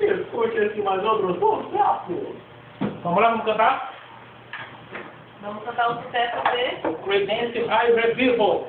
Escute-se assim, mais outro som, sapo. Vamos lá, vamos cantar? Vamos cantar o sucesso de Credence High Revival.